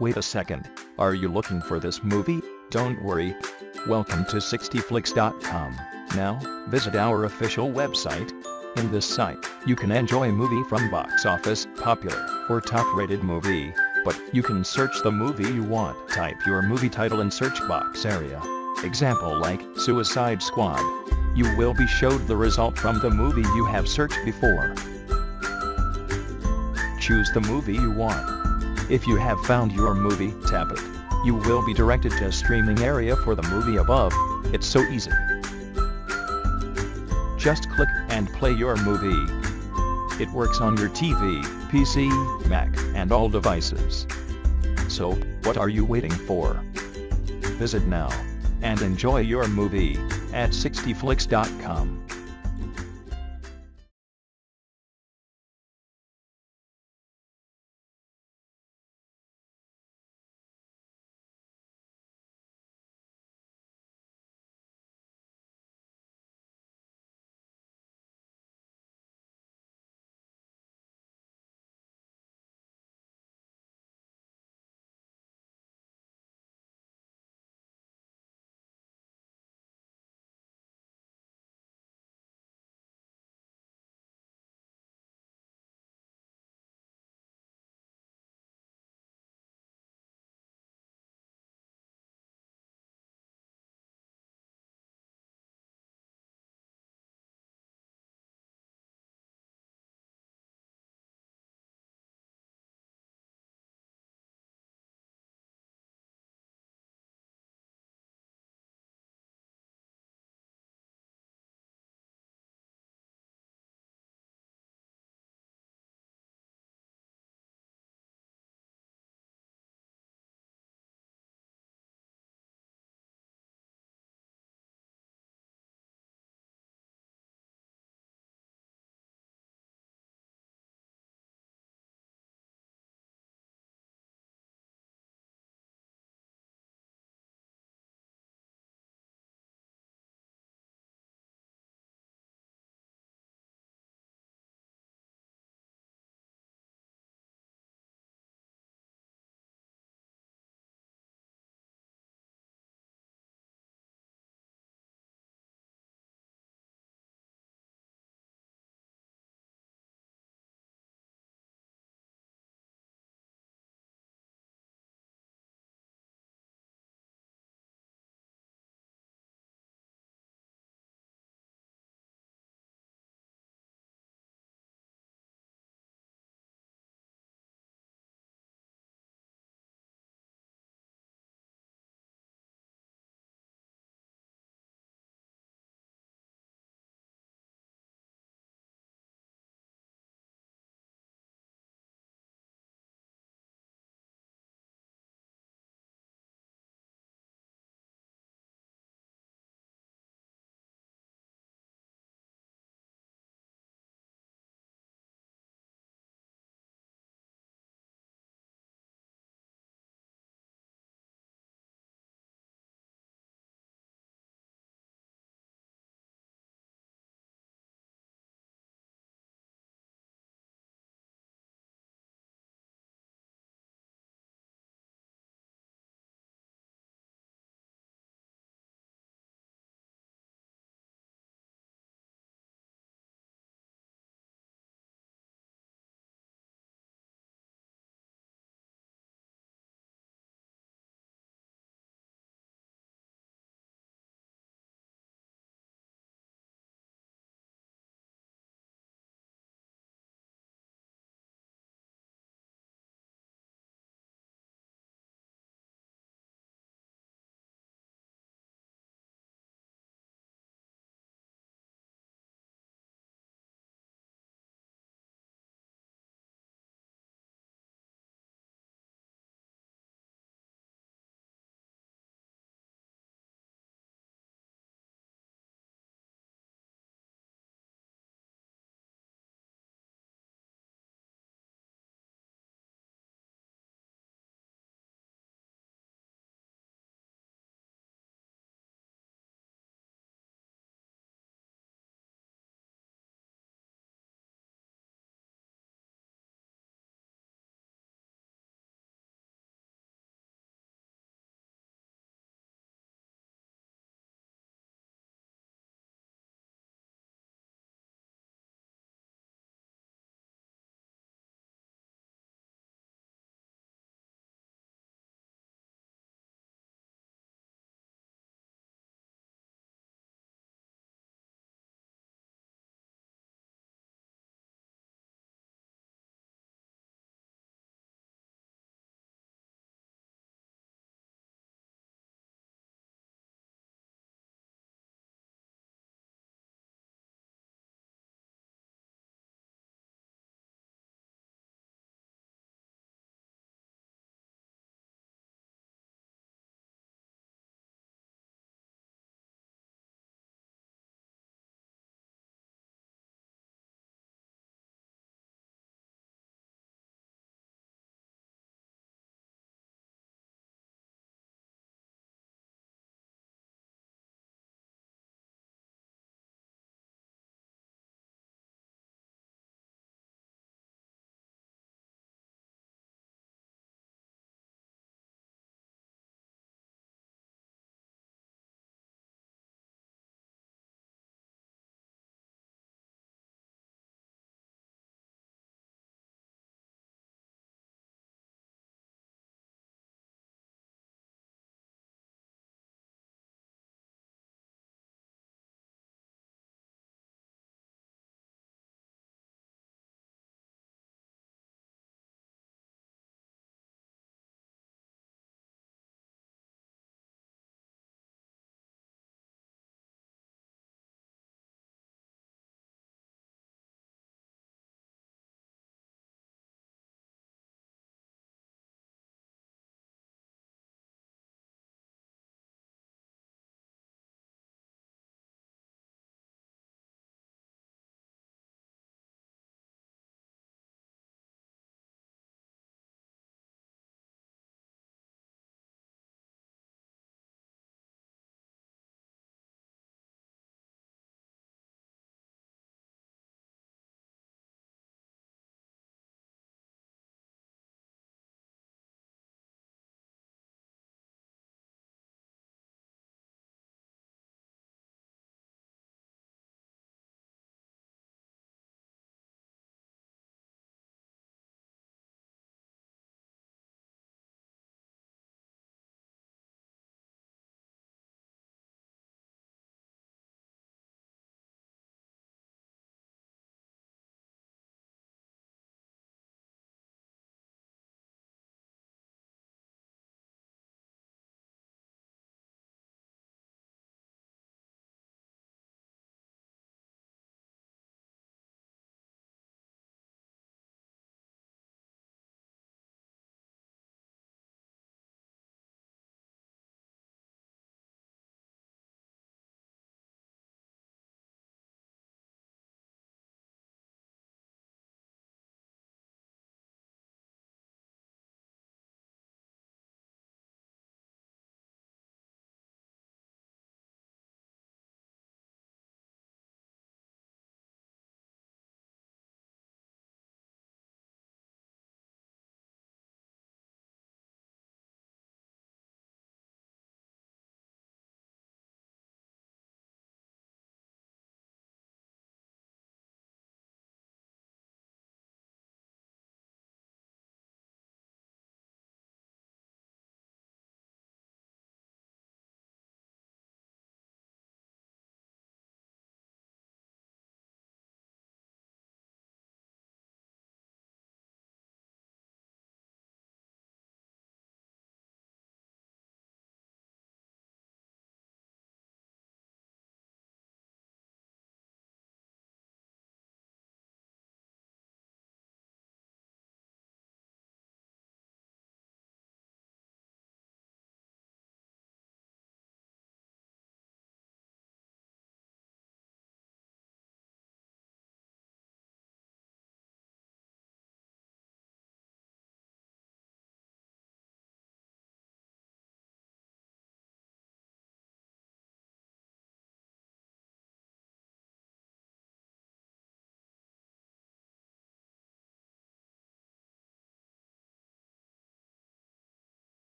Wait a second, are you looking for this movie? Don't worry. Welcome to 60flix.com. Now, visit our official website. In this site, you can enjoy a movie from box office, popular, or top-rated movie. But you can search the movie you want. Type your movie title in search box area. Example like Suicide Squad. You will be showed the result from the movie you have searched before. Choose the movie you want. If you have found your movie, tap it. You will be directed to a streaming area for the movie above. It's so easy. Just click and play your movie. It works on your TV, PC, Mac, and all devices. So, what are you waiting for? Visit now and enjoy your movie at 60flix.com.